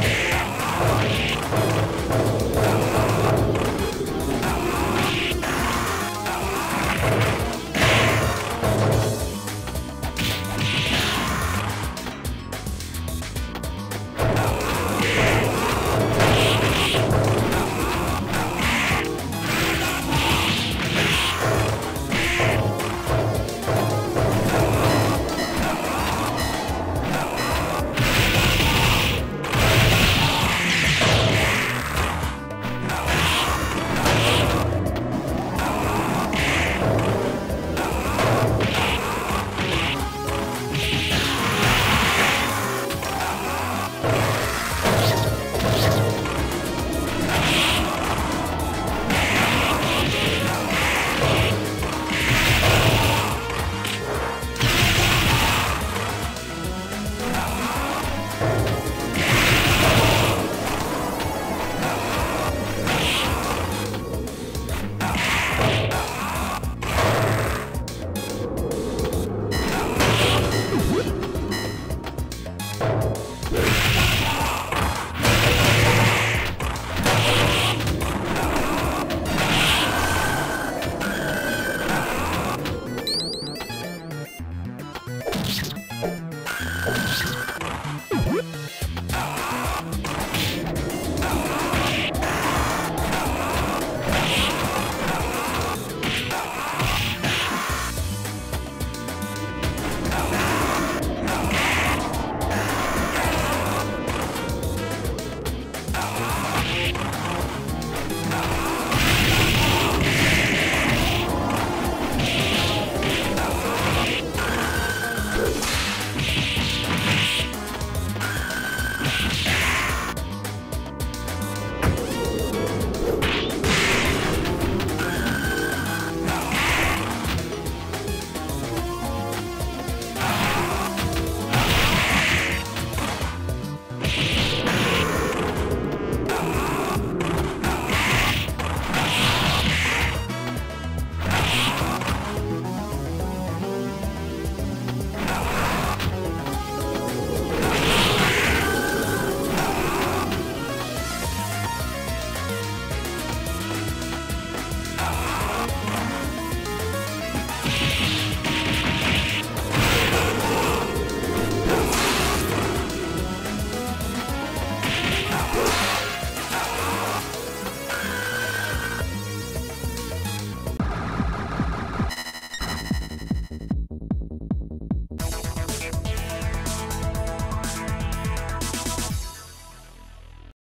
Thank you. What?